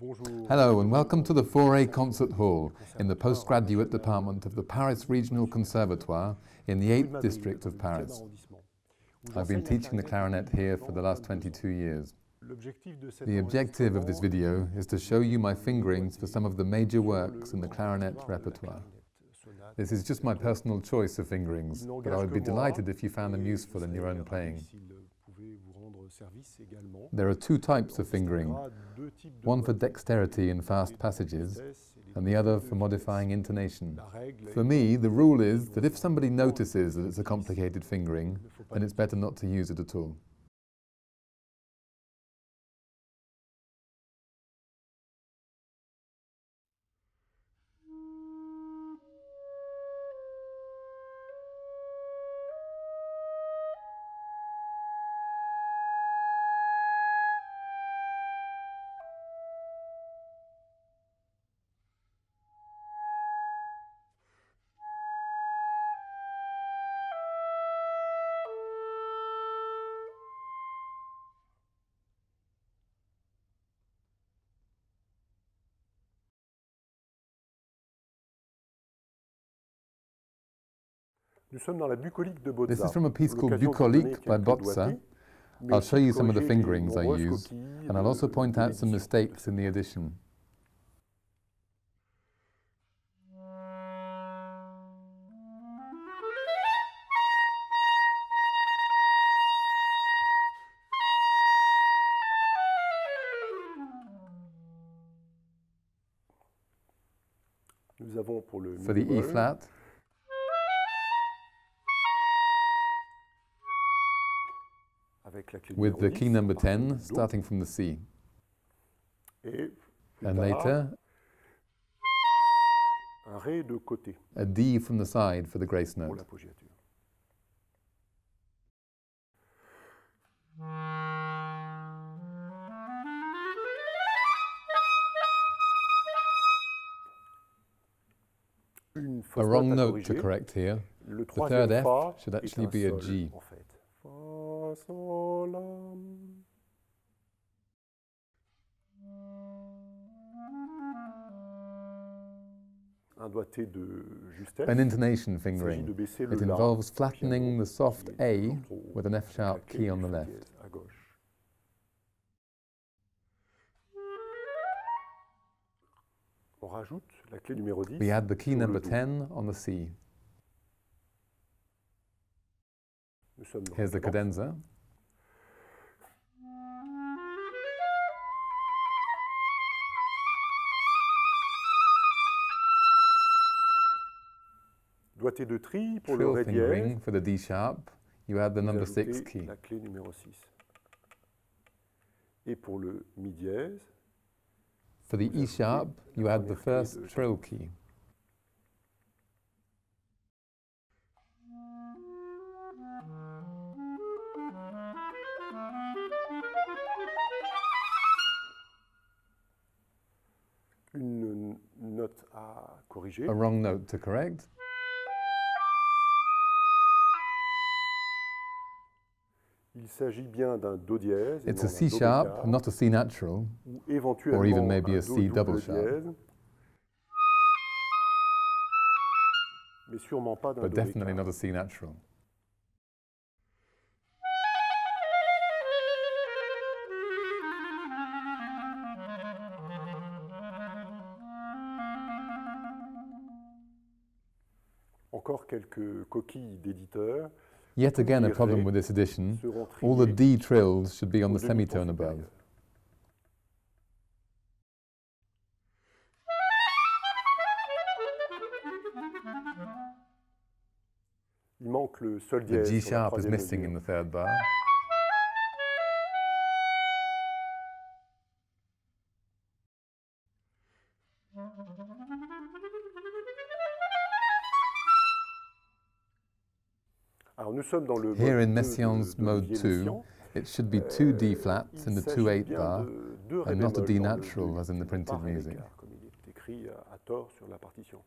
Hello and welcome to the Fauré Concert Hall in the postgraduate department of the Paris Regional Conservatoire in the 8th district of Paris. I've been teaching the clarinet here for the last 22 years. The objective of this video is to show you my fingerings for some of the major works in the clarinet repertoire. This is just my personal choice of fingerings, but I would be delighted if you found them useful in your own playing. There are two types of fingering, one for dexterity in fast passages, and the other for modifying intonation. For me, the rule is that if somebody notices that it's a complicated fingering, then it's better not to use it at all. Nous sommes dans la bucolique de Bozza. This is from a piece called Bucolique by Bozza. I'll show you some of the fingerings I use, and I'll also point out some mistakes in the edition. Nous avons pour le For the E flat, with the key number 10 starting from the C. And later, a D from the side for the grace note. A wrong note to correct here. The third F should actually be a G. An intonation fingering. It involves flattening the soft A with an F sharp key on the left. We add the key number 10 on the C. Here's the cadenza. Doigté de tri pour le ré dièse. for the D sharp. You add the number 6 key. La clé numéro 6. Et pour le mi dièse, For the E sharp, you add the first trill key. une note à corriger. A wrong note to correct. Il s'agit bien d'un do dièse. It's a C sharp, not a C natural. ou éventuellement or even maybe un a C double sharp. dièse, mais sûrement pas d'un but do definitely not a C natural. Encore quelques coquilles d'éditeurs. Yet again, a problem with this edition. All the D trills should be on the semitone above. supérieur. Il manque le sol The. G sharp is missing in the third bar. Nous sommes dans le Here in Messiaen's de- de mode 2, it should be two D Euh, flats in the s'agit 2-8 bar, de deux ré and not a D natural as in the printed music. comme il est écrit à, à tort sur la partition.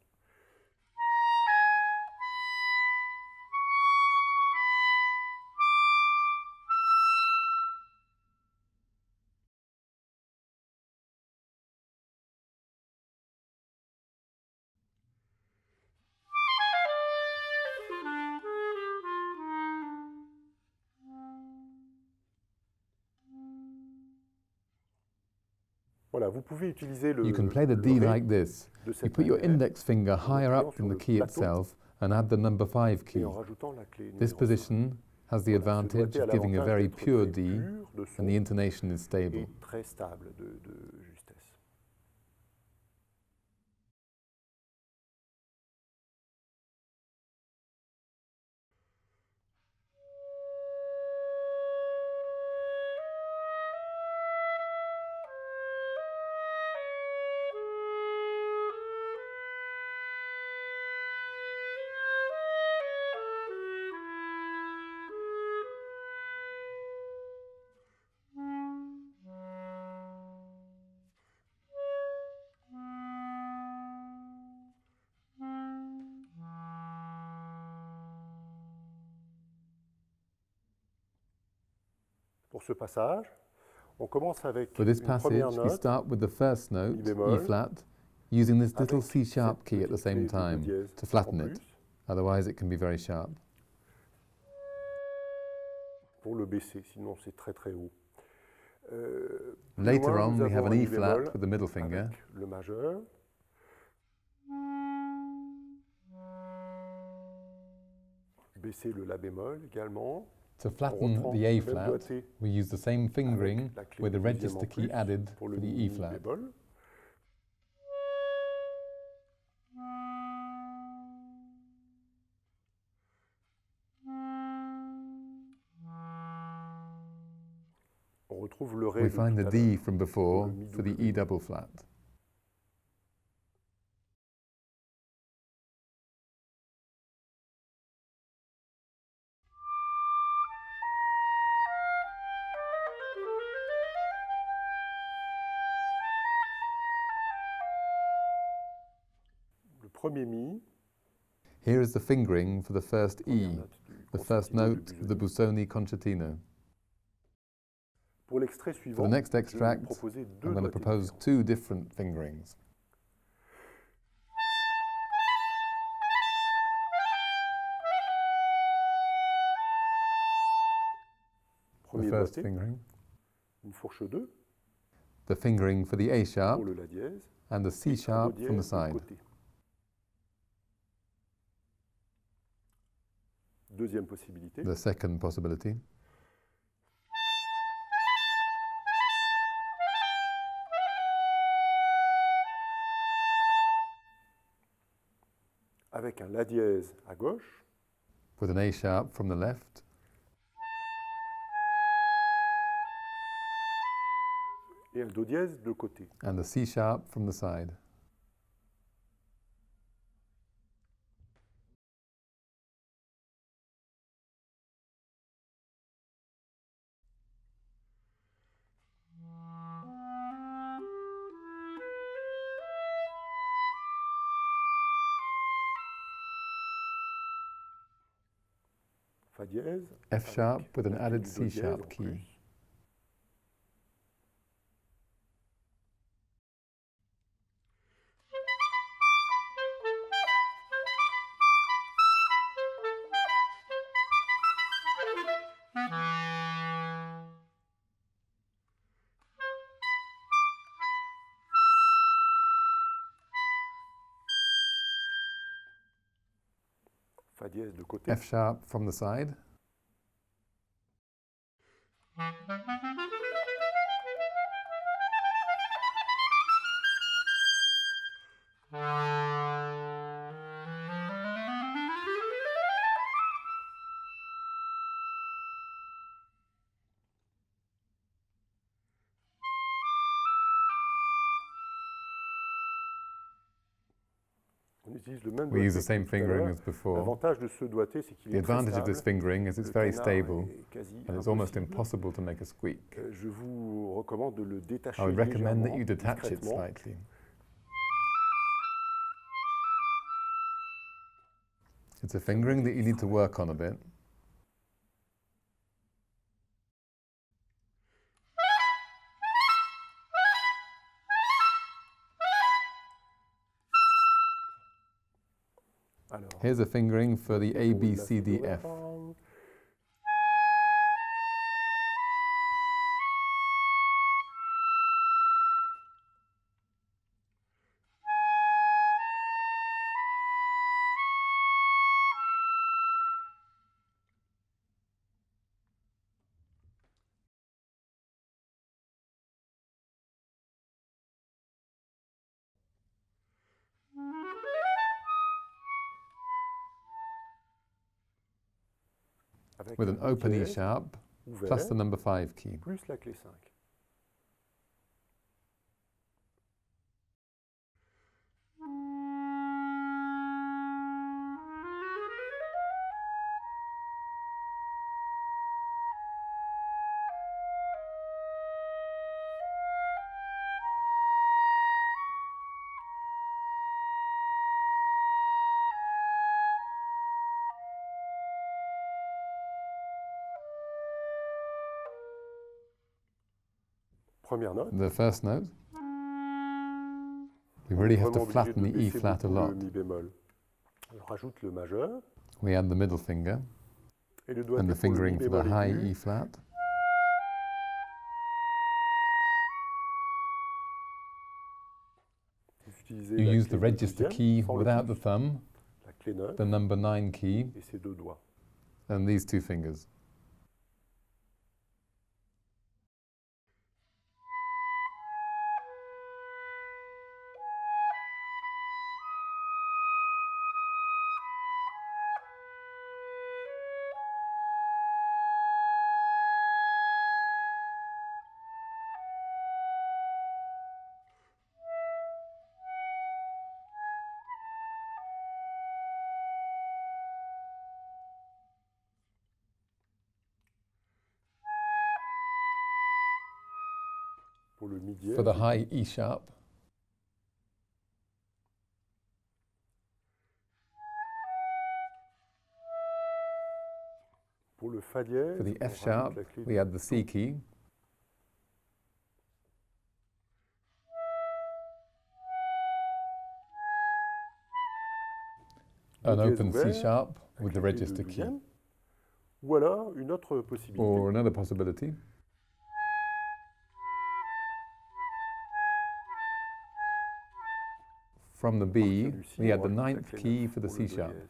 Vous pouvez utiliser le, You can play the D like this. You put your index finger higher up than the key itself and add the number 5 key. en rajoutant la clé This position has the advantage of giving a very pure D pur de son and the intonation is stable. Pour ce passage, on commence avec For this une passage, première we start with the first note, E flat, using this little C sharp key at the same time to en flatten it. Otherwise, it can be very sharp. pour le baisser, sinon c'est très très haut. Euh, Later loin, on, we have an E Mi flat with the middle finger, avec le majeur. Baisser le La bémol également. To flatten the A flat, we use the same fingering avec la clé with the register key added for the E flat. bémol. On retrouve le Ré We find the D from before for the E double flat. Premier Mi, Here is the fingering for the first E, the first note of the Busoni. Concertino. For the next extract, vous proposer deux I'm going to propose two different fingerings. The first fingering, une fourche 2 the fingering for the A sharp, pour le La dièse, and the C et un Do sharp from the de side. Deuxième possibilité, The second possibility. avec un La dièse à gauche, with an A sharp from the left, et un Do dièse de côté. and the C sharp from the side. F sharp with an added C sharp key. Côté. F sharp from the side, use the same que tout à fingering as before. L'avantage de ce doigté, c'est qu'il The advantage of this fingering is it's very stable and it's almost impossible. to make a squeak. Euh, Je vous recommande de le détacher I would recommend that you detach it slightly. It's a fingering that you need to work on a bit. Here's a fingering for the A, B, C, D, F. with an open E sharp plus the number 5 key. plus la clé 5. Première note. The first note. We really have to flatten the E flat a lot. le mi bémol. Je rajoute le majeur We add the middle finger et le doigt and the pour le mi fingering for the high. E flat. You use the register key without the thumb, la clé 9 the number 9 key, et ses deux doigts. and these two fingers. High E sharp, pour le fa dièse, for the F sharp, we add the C key. An open C sharp with the register key. Ou alors une autre possibilité. Or another possibility, from the B, we add the ninth key for the C sharp. dièse.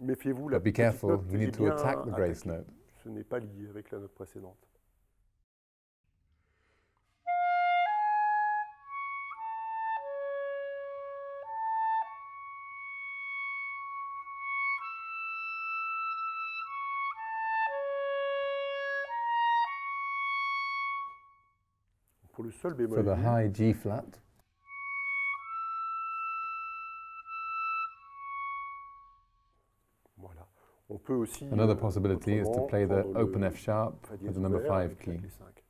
Méfiez-vous, la But be careful, you need to attack the grace note. Ce n'est pas lié avec la note précédente. Le bémol For the high G flat, voilà. On peut aussi another euh, possibility is to play the open F sharp with the number 5 key. clé 5.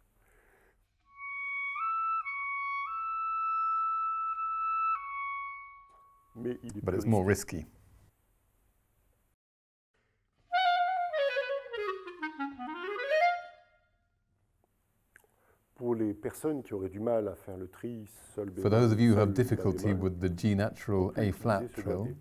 Mais il est But it's more risky. For those of you who have difficulty with the G natural A flat trill, doigté.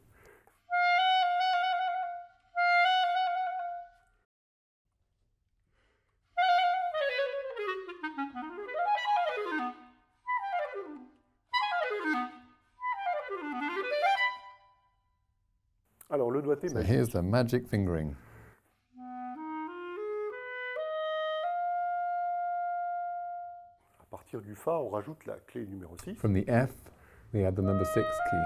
Alors le doigté so here's the magic fingering. Partir du fa, on rajoute la clé numéro 6. From the F, we add the number 6 key.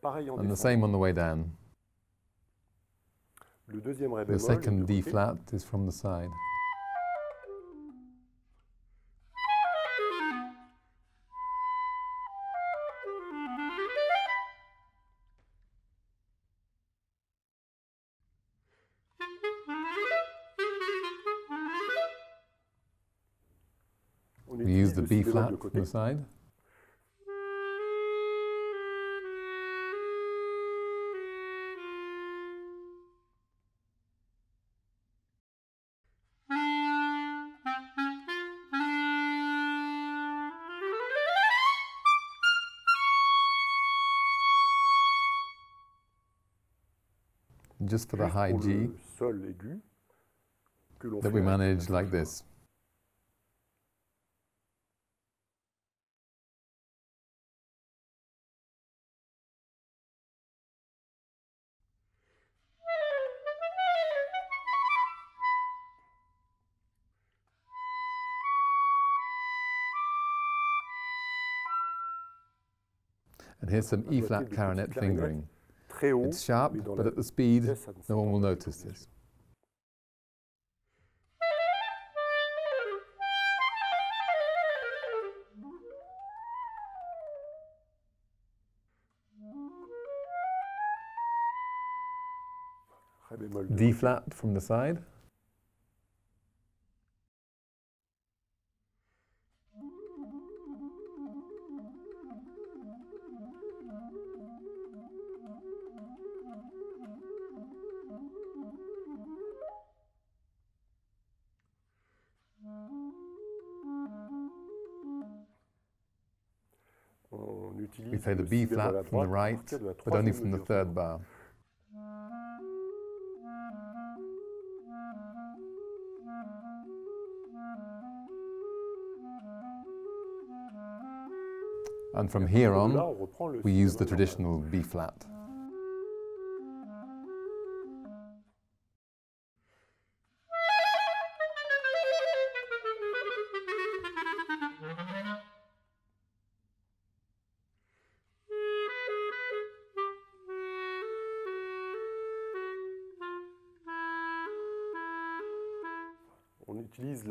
Pareil en And the same on the way down. Le deuxième ré The bémol est second D flat is from the side. Si bémol flat de from côté. the side. Just for the high G le sol aigu que l'on that we manage like this. And here's some E flat clarinet fingering. It's sharp, but at the speed, vitesse, ça ne no one will notice this. sûr. Ré bémol D flat from the side. We play the B si bémol à flat from the right, partir de la but only from the third bar. And from here on, on reprend le we use the traditional B flat.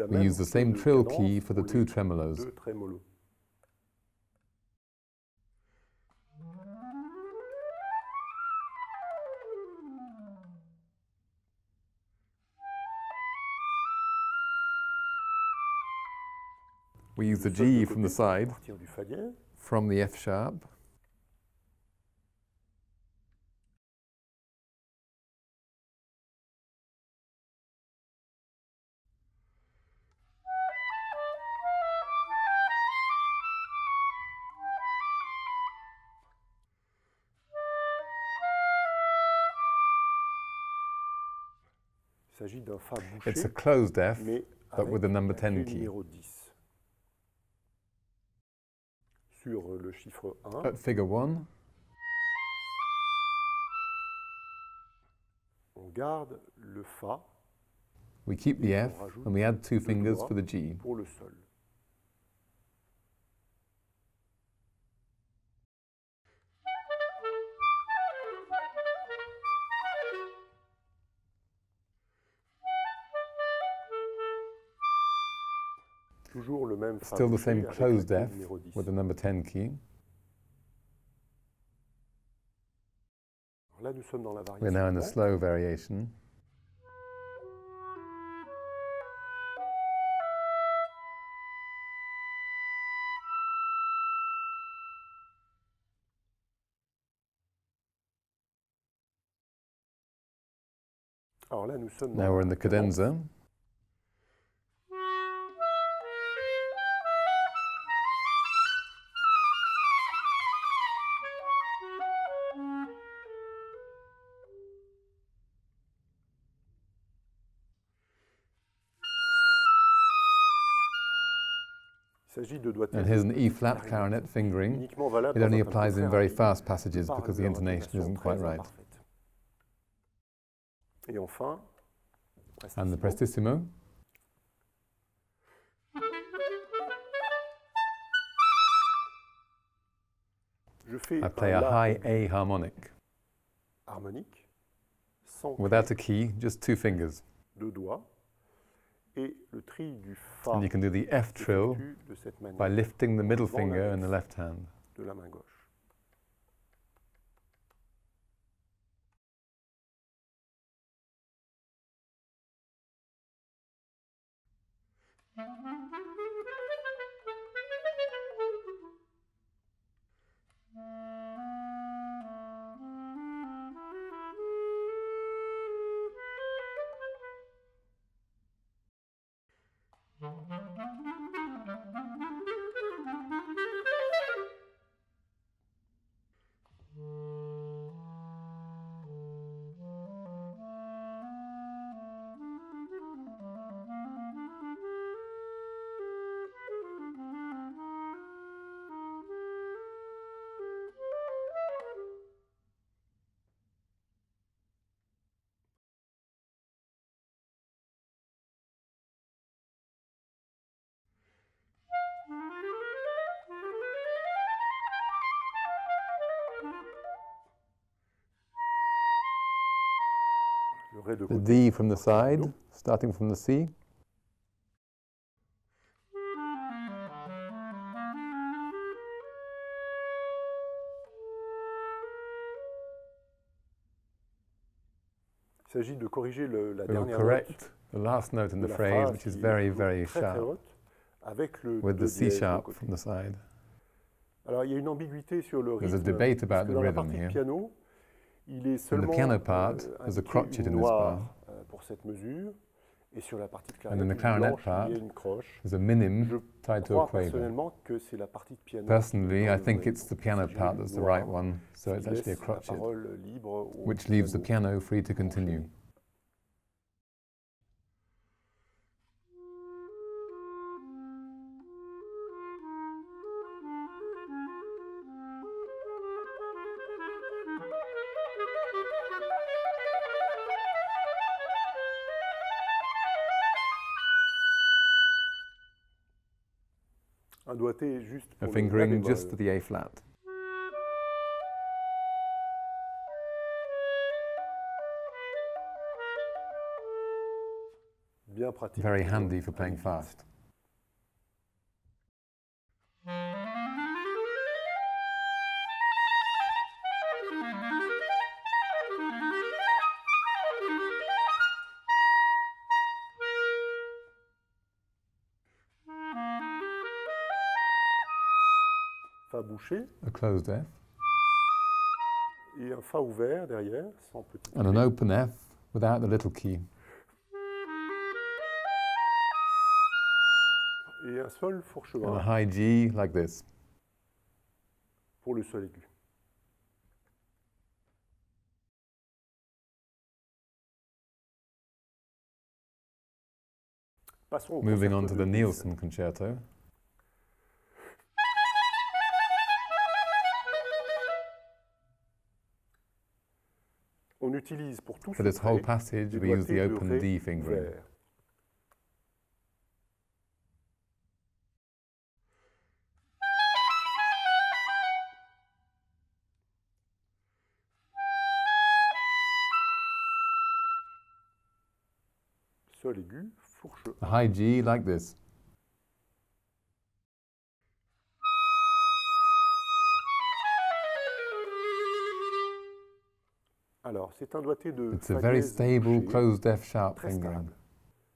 We use the same trill key for the two tremolos. We use the Le sol de G from the side, partir du fa dièse. from the F sharp, s'agit d'un fa bouché, it's a closed F, mais but with the number 10 key. numéro 10. Sur euh, le chiffre 1, At figure 1, on garde le fa we keep the F and we add two fingers for the G. pour le sol. Still the same closed F with the number 10 key. Alors Là, nous sommes dans la We're now in the slow variation. Alors là, nous sommes dans Now we're in the cadenza. And here's an E flat clarinet fingering. It only applies in very fast passages because the intonation isn't quite right. imparfaite. Et enfin, And the prestissimo. prestissimo. Je fais I play a high A harmonic without a key, just two fingers. deux doigts et le tri du fa And you can do the F trill s'effectue de cette manière by lifting the middle finger in the left hand. The. D from the side, starting from the C. Il s'agit de corriger le- la dernière note correct the last note in the phrase, which is very, very sharp, haute, avec le with the C sharp from the side. Alors il y a une ambiguïté sur le There's a debate about the rhythm here. piano, il est seulement piano part, euh, there's a crotchet in this bar. euh, pour cette mesure, et sur la partie de And in the clarinet blanche, part, il y a une croche. There's a minim Je tied to a quaver. que la partie de piano. Personally, I think euh, it's the piano part that's the right one, so it's actually a crotchet, which leaves the piano free to continue. Doigté juste A pour le la fingering bémol. just for the A flat. Bien pratique. Very handy for playing fast. Fa bouché A closed F et un Fa ouvert derrière, sans petit and an open F without the little key. Et un Sol fourche And a high G like this. pour le Sol aigu. Passons Moving on to the. Nielsen concerto. Utilise pour tout For this whole passage, we use the open D fingering. aigu, fourche A high G like this. Alors, c'est un doigté de It's a very stable closed F sharp fingering,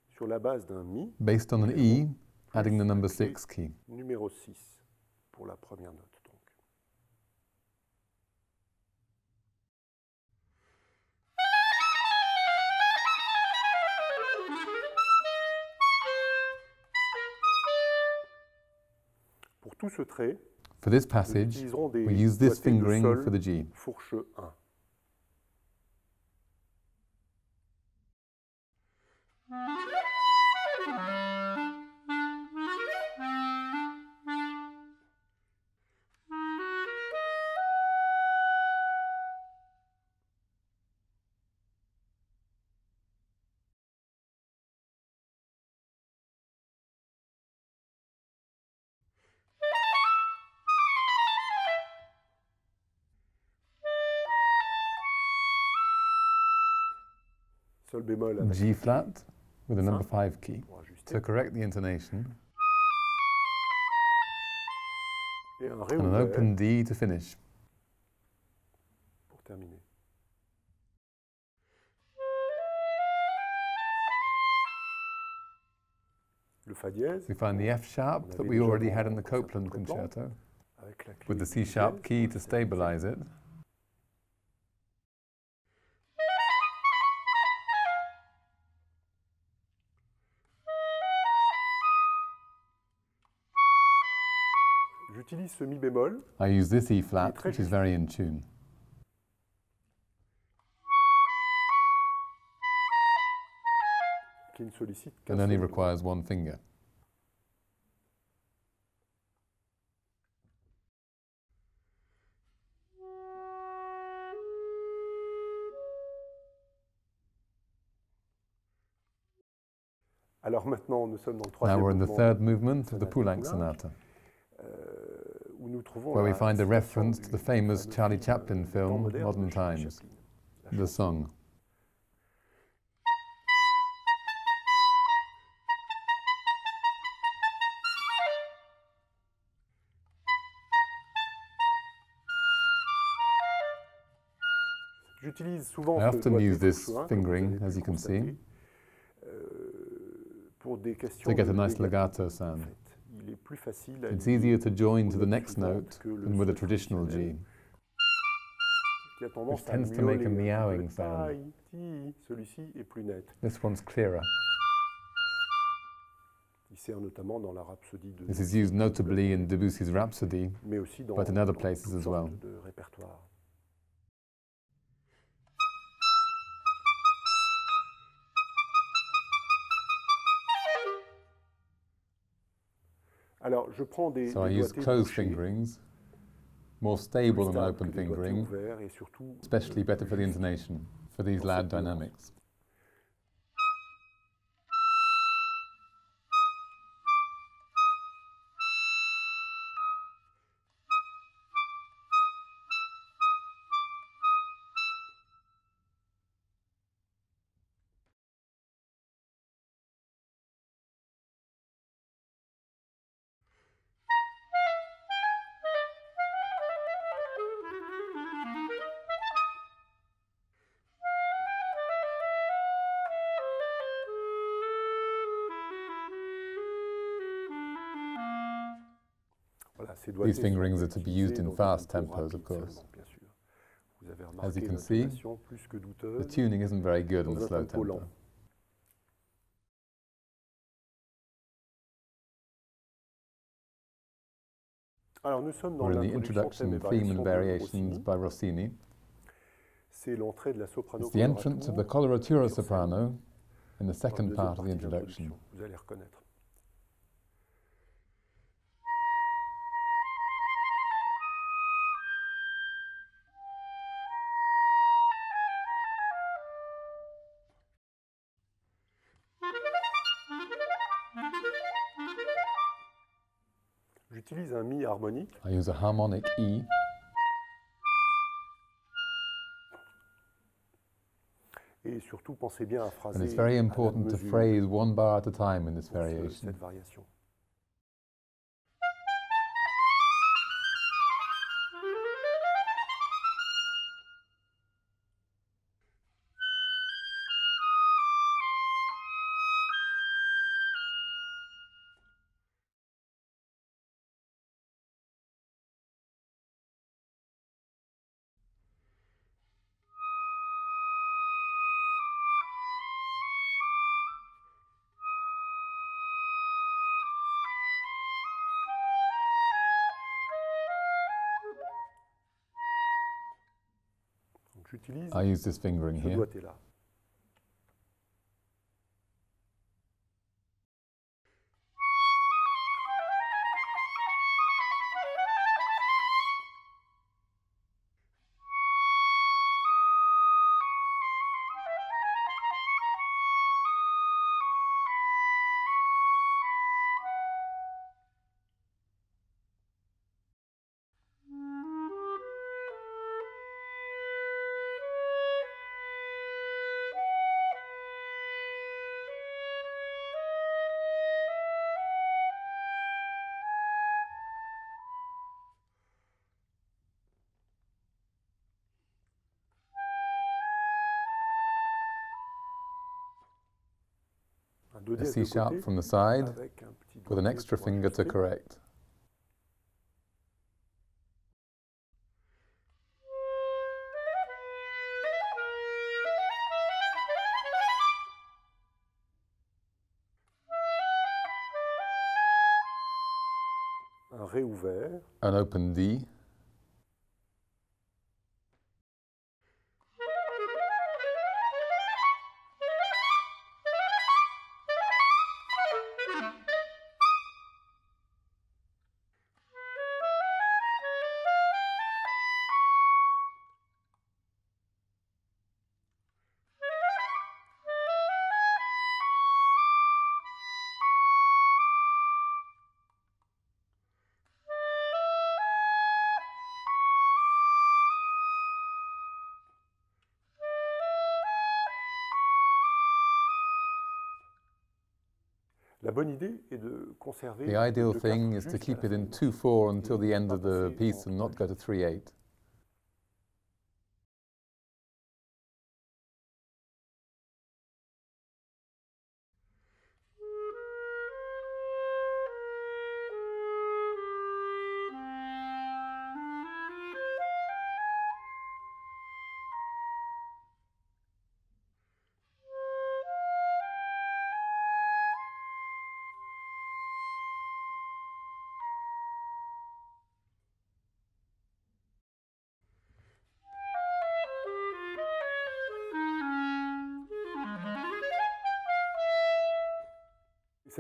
sur la base d'un Mi based on an E, adding the number 6 key. numéro 6 pour la première note. Pour tout ce trait, For this passage, we use this fingering for the G. fourche 1. Sol bémol avec G flat with a number 5 key. To correct the intonation, Et un Ré and an open D to finish. pour terminer. Le Fa dièse We find the F sharp that we already had in the Copeland Copland. concerto, avec la clé with the C sharp key to stabilize it. J'utilise ce Mi bémol I use this E flat, which is very in tune. qui ne sollicite qu'un and only seul requires one finger. Alors maintenant, nous sommes dans le Now troisième we're in the third movement of the Poulenc. Sonata, where we find a reference to the famous Charlie Chaplin film, Modern Times, the song. I often use this fingering, as you can see, to get a nice legato sound fait. Il est plus facile à It's easier to join to the next note than with a traditional G. traditionnel, qui a tendance which tends to make a miauler un peu. meowing sound. Tai, ti. Celui-ci est plus net. This one's clearer. Il sert notamment dans la rhapsodie de This is used notably in Debussy's Rhapsody, mais aussi dans, but in other places as well. Alors, je prends des, So I use closed fingerings, more stable than open des fingering, especially better for the intonation, for these loud dynamics. Voilà, ces doigtés sont fingerings are to be used in fast tempos, of course. seulement, bien sûr. Vous avez As you can see, l'intonation plus que The tuning isn't very good in the slow tempo lent. tempo. Alors nous sommes dans We're in the introduction, thème et theme and variations de variations Rossini. by Rossini. C'est l'entrée de la soprano It's the entrance of the coloratura coloratura sur scène soprano in the second part of the introduction. I use a harmonic E, et surtout pensez bien à phraser and it's very important to phrase one bar at a time in this variation. I use this fingering here. A C sharp from the side avec un petit with an extra finger to correct. Un ré ouvert. An open D, La bonne idée est de conserver The ideal thing is to keep it in 2-4 until the end of the piece and not go to 3-8.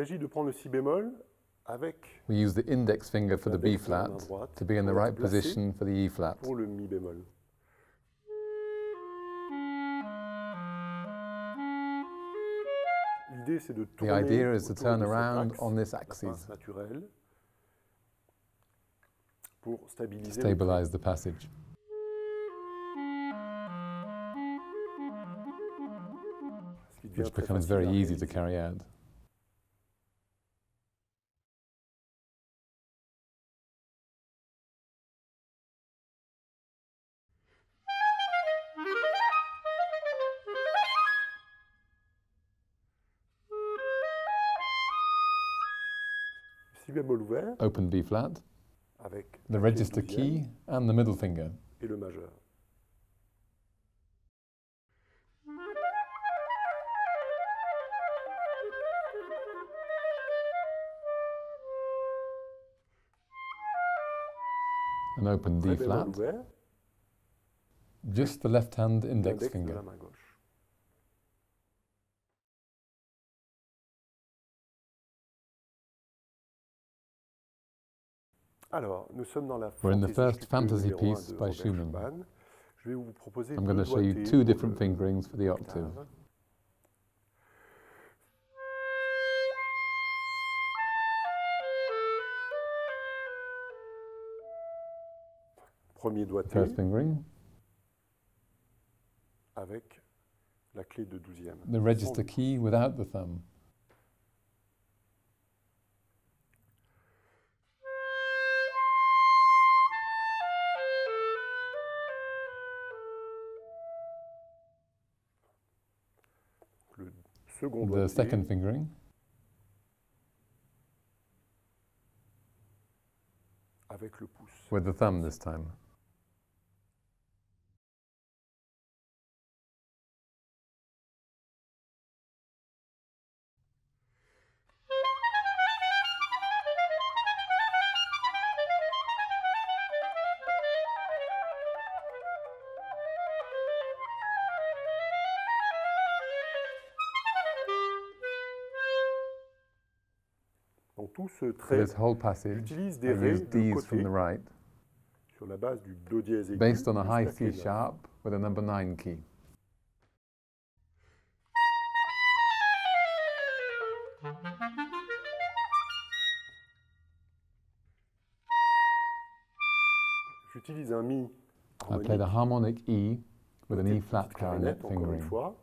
S'agit de prendre le si bémol avec We use the index finger for the B L'index de la main flat to be in the right position for the E flat. pour le mi bémol. L'idée c'est de The idea is to turn around on this axis pince naturelle, pour to stabiliser stabilize the passage. ce qui devient which becomes very easy to carry out. Ouvert Open B flat, avec the register key and the middle finger. et le majeur. An open D flat. ouvert, just the left hand index l'index de finger. We're in the first fantasy piece by Schumann. Schumann. Je vais vous proposer I'm going to show you two different fingerings for the octave. l'octave. Premier doigté First fingering, avec la clé de douzième. the register key without the thumb. The second fingering, avec le pouce. with the thumb this time. Ce trait, this whole passage, j'utilise I des use de côté from the right, sur la base du do dièse aigu based on a high C sharp with a number 9 key. J'utilise un mi I played a harmonic E with an E flat clarinet fingering. fois,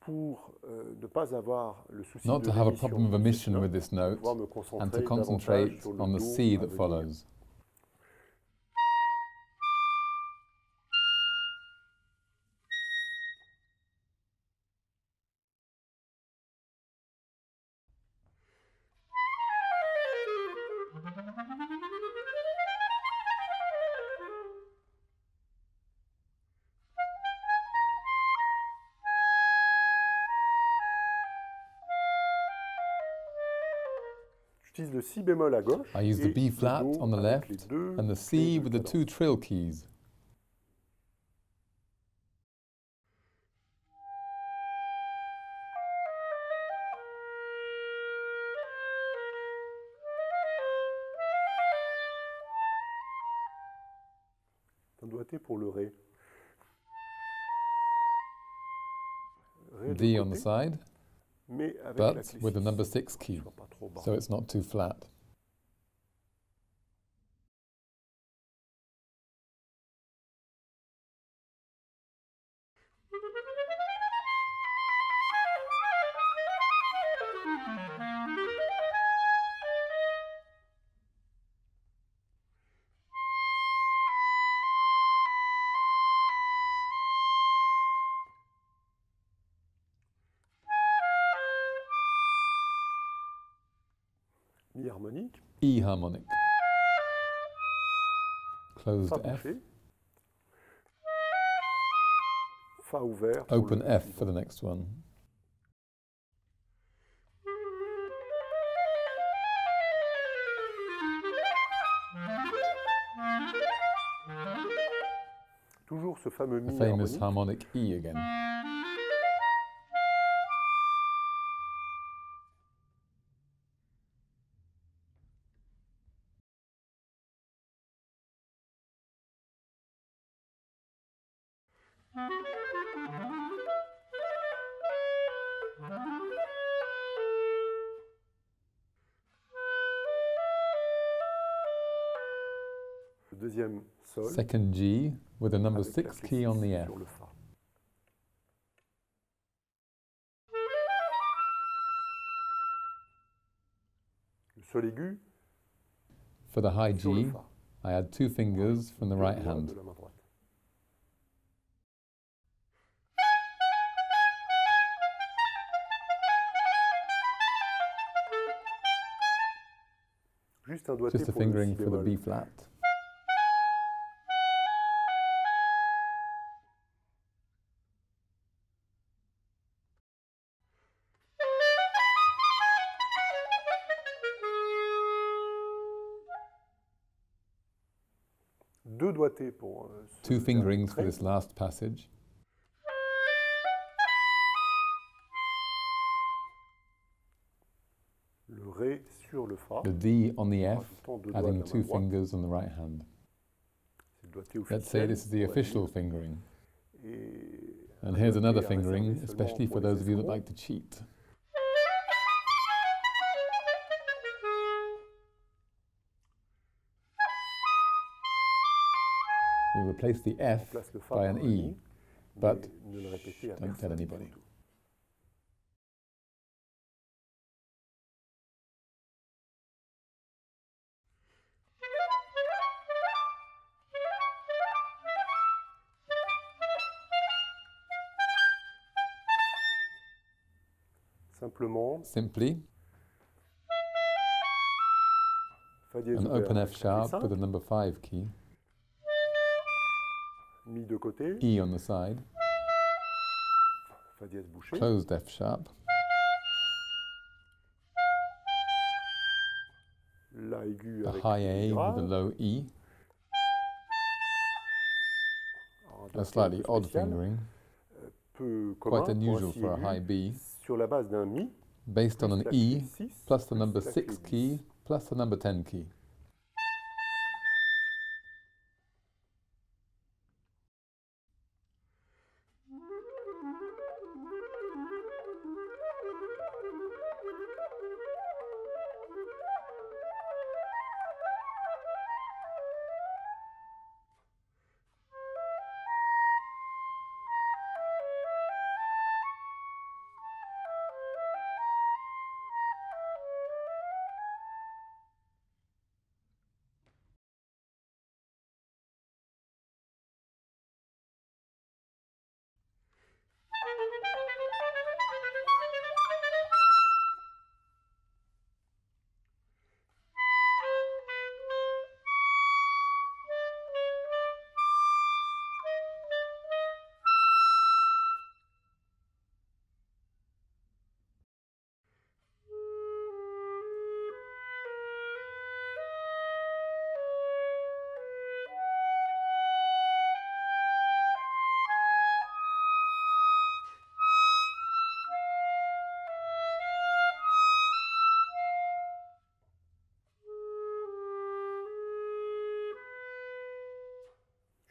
pour euh, ne pas avoir le souci Not de to have a problem of omission with this note and to concentrate on the C that follows. J'utilise le si bémol à gauche I use the et B le flat on the avec les left deux and the C with the two trill keys. Un doigté pour le ré. D on the côté, side, but with the number 6 qu'il key, soit pas trop bas. so it's not too flat. Mi harmonique, E harmonic. Closed Fa F, Fa ouvert. open F for the next one. Toujours ce fameux The mi famous harmonique. harmonic E again. Second G with a number 6 key on the F. sur le Fa. Le sol aigu For the high G, I le G, Fa. I add two fingers from the right hand. de la main droite. Juste un doigté Just a fingering for the. B flat. Deux doigtés pour euh, Two fingerings for this last passage. Le Ré sur le Fa. The D on the F, rajoutant deux doigts de adding two fingers on the right hand. C'est le doigté Let's say this is the official fingering. And here's another fingering, especially for those of you that like to cheat. We replace the F Remplace le Fa by an E. But mais ne le répétez à don't tell anybody. Simplement, Simply, an open F sharp with a number 5 key, Mi de côté, E on the side, Fa dièse bouché, closed F sharp, La aigu a avec high A with a low E, ah, un a slightly peu odd fingering, euh, peu commun quite unusual for a high B, sur la base d'un Mi, based on an E 6, plus the number 6 key plus the number 10 key.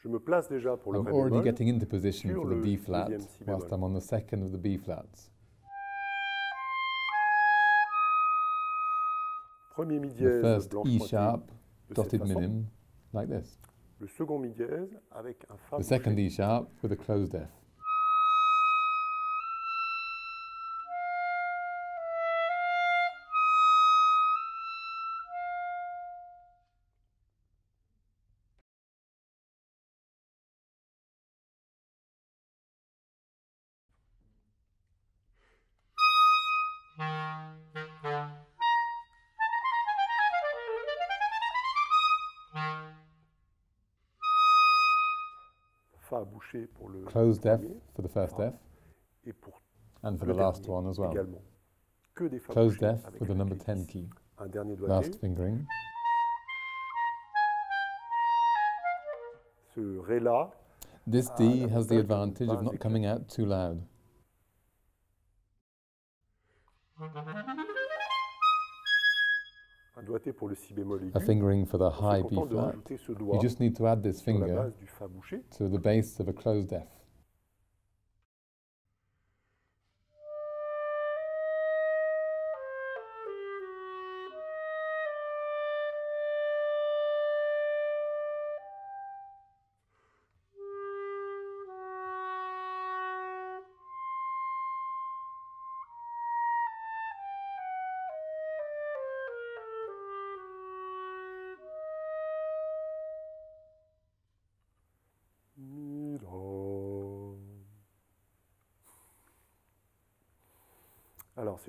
Je me place déjà pour le I'm Ré already bémol. getting into position sur for the le B flat deuxième si whilst bémol. I'm on the second of the B flats. Premier mi The dièse first blanche E pointée sharp, de cette dotted façon. minim, like this. Le second mi dièse avec un Fa The second E sharp with a closed F. Fa bouché pour le Closed F premier for the first F et pour and for le the last one as well. également. Que des Fa Closed bouchés F avec with the number 10 10. key. Un dernier doigté. Last fingering. Ce Ré là This Ah, D has the l'avantage de ne advantage of not coming out too loud. Un doigté pour le Si bémol aigu. A fingering for the high B flat. You just need to add this finger base du Fa bouché to the base of a closed F.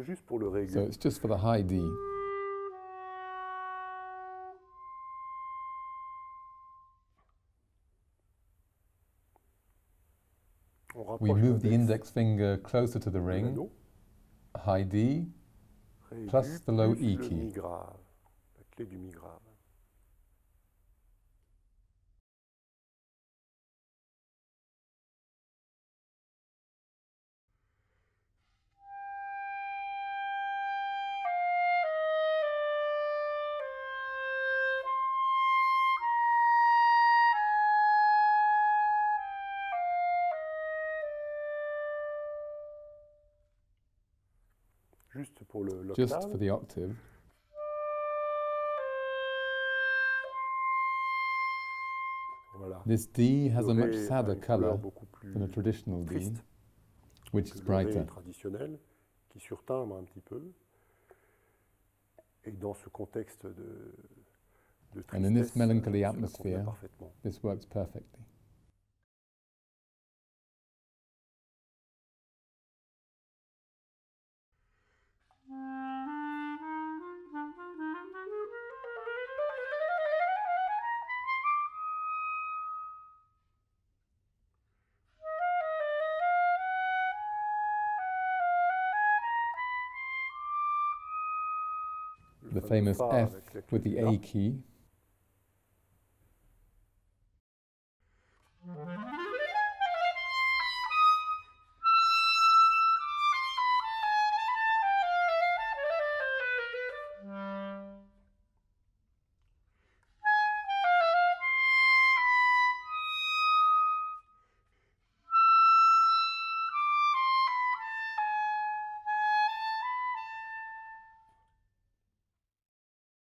c'est juste pour le. So it's just for the high D. We move the index finger closer to the ring, high D, plus the low E key. la clé du mi grave. Juste pour le just for the octave. Voilà. This D has a much sadder color than a traditional D, which is brighter. traditionnel, qui surtimbre un petit peu. Et dans ce contexte de, de And in this melancholy atmosphere. This works perfectly. Famous F avec la clé with the A key